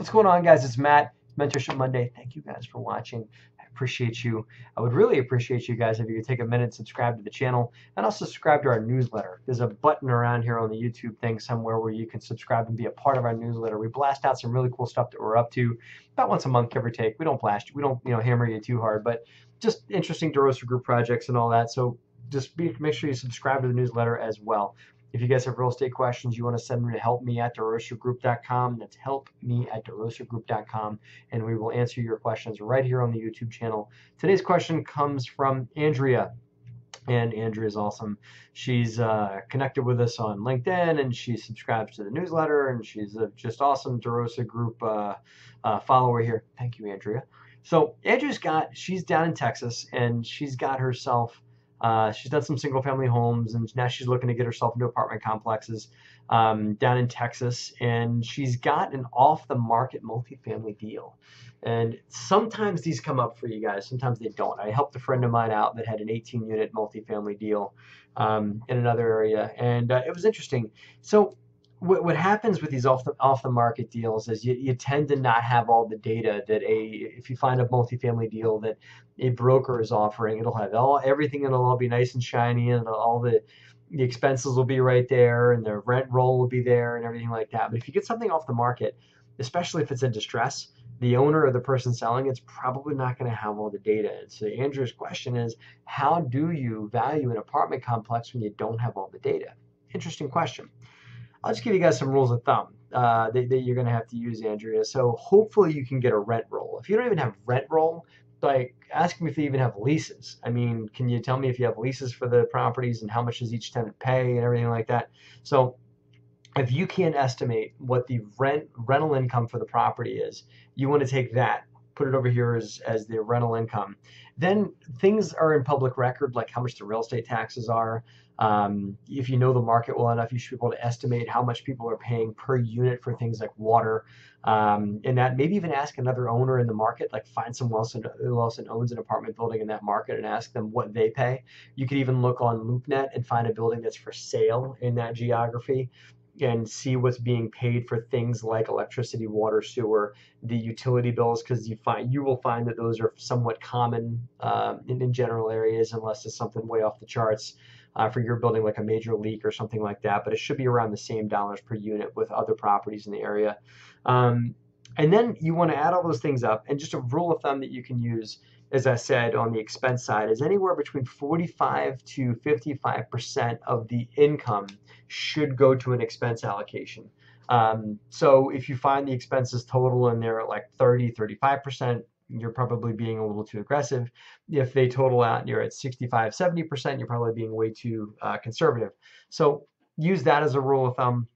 What's going on, guys? It's Matt, Mentorship Monday. Thank you guys for watching. I appreciate you. I would really appreciate you guys if you could take a minute, subscribe to the channel, and also subscribe to our newsletter. There's a button around here on the YouTube thing somewhere where you can subscribe and be a part of our newsletter. We blast out some really cool stuff that we're up to about once a month, give or take. We don't blast we don't you know hammer you too hard, but just interesting DeRosa Group projects and all that. So just be, make sure you subscribe to the newsletter as well. If you guys have real estate questions, you want to send them to help me at derosagroup.com. That's help me at derosagroup.com, and we will answer your questions right here on the YouTube channel. Today's question comes from Andrea. And Andrea is awesome. She's uh, connected with us on LinkedIn and she subscribes to the newsletter and she's a just awesome DeRosa Group uh, uh, follower here. Thank you, Andrea. So Andrea's got, she's down in Texas and she's got herself uh, she's done some single family homes and now she's looking to get herself into apartment complexes um, down in Texas. And she's got an off the market multifamily deal. And sometimes these come up for you guys, sometimes they don't. I helped a friend of mine out that had an 18 unit multifamily deal um, in another area, and uh, it was interesting. So, what, what happens with these off the off the market deals is you, you tend to not have all the data that a if you find a multifamily deal that a broker is offering it'll have all everything it'll all be nice and shiny and all the the expenses will be right there and the rent roll will be there and everything like that. But if you get something off the market especially if it's in distress the owner or the person selling it's probably not going to have all the data. And so Andrea's question is how do you value an apartment complex when you don't have all the data? Interesting question I'll just give you guys some rules of thumb uh, that, that, you're going to have to use, Andrea. So hopefully you can get a rent roll. If you don't even have rent roll, like ask me if they even have leases. I mean, can you tell me if you have leases for the properties and how much does each tenant pay and everything like that? So if you can't estimate what the rent rental income for the property is, you want to take that, put it over here as, as the rental income. Then things are in public record, like how much the real estate taxes are, um, if you know the market well enough, you should be able to estimate how much people are paying per unit for things like water. Um, and that maybe even ask another owner in the market, like find someone else who else owns an apartment building in that market and ask them what they pay. You could even look on LoopNet and find a building that's for sale in that geography and see what's being paid for things like electricity, water, sewer, the utility bills, because you find you will find that those are somewhat common um, in, in general areas, unless it's something way off the charts uh, for your building, like a major leak or something like that. But it should be around the same dollars per unit with other properties in the area. Um, and then you want to add all those things up, and just a rule of thumb that you can use as I said, on the expense side is anywhere between 45 to 55% of the income should go to an expense allocation. Um, so if you find the expenses total in they're at like 30, 35%, you're probably being a little too aggressive. If they total out and you're at 65, 70%, you're probably being way too uh, conservative. So use that as a rule of thumb.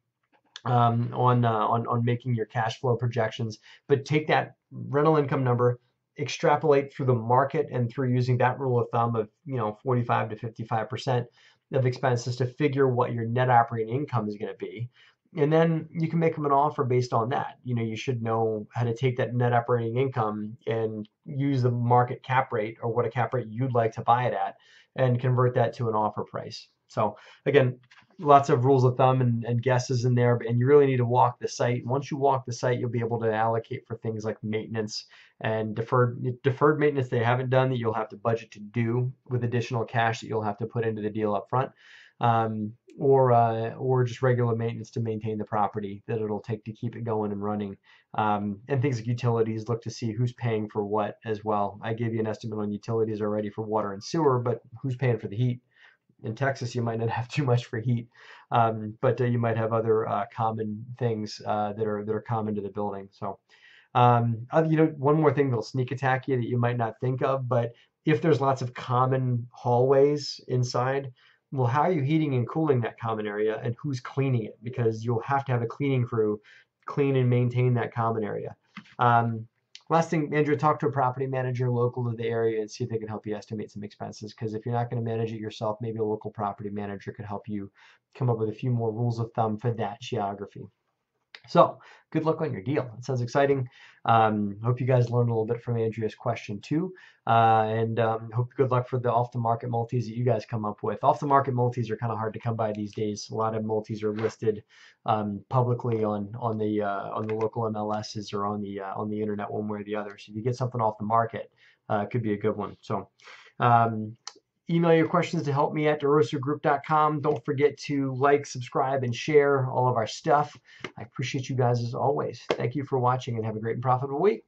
Um, on, uh, on on making your cash flow projections, but take that rental income number, extrapolate through the market and through using that rule of thumb of you know 45 to 55 percent of expenses to figure what your net operating income is going to be and then you can make them an offer based on that you know you should know how to take that net operating income and use the market cap rate or what a cap rate you'd like to buy it at and convert that to an offer price so again lots of rules of thumb and, and guesses in there, and you really need to walk the site. Once you walk the site, you'll be able to allocate for things like maintenance and deferred deferred maintenance they haven't done that you'll have to budget to do with additional cash that you'll have to put into the deal up front. Um, or uh, or just regular maintenance to maintain the property that it'll take to keep it going and running. Um, and things like utilities, look to see who's paying for what as well. I gave you an estimate on utilities already for water and sewer, but who's paying for the heat? in Texas, you might not have too much for heat, um, but uh, you might have other uh, common things uh, that are that are common to the building. So, um, you know, one more thing that'll sneak attack you that you might not think of, but if there's lots of common hallways inside, well, how are you heating and cooling that common area, and who's cleaning it? Because you'll have to have a cleaning crew clean and maintain that common area. Um, Last thing, Andrea, talk to a property manager local to the area and see if they can help you estimate some expenses. Because if you're not going to manage it yourself, maybe a local property manager could help you come up with a few more rules of thumb for that geography. So good luck on your deal. It sounds exciting. Um, hope you guys learned a little bit from Andrea's question too. Uh, and um, hope good luck for the off the market multis that you guys come up with. Off the market multis are kind of hard to come by these days. A lot of multis are listed um, publicly on on the uh, on the local MLSs or on the uh, on the internet one way or the other. So if you get something off the market, uh, it could be a good one. So um, email your questions to help me at derosagroup.com. Don't forget to like, subscribe, and share all of our stuff. I appreciate you guys as always. Thank you for watching and have a great and profitable week.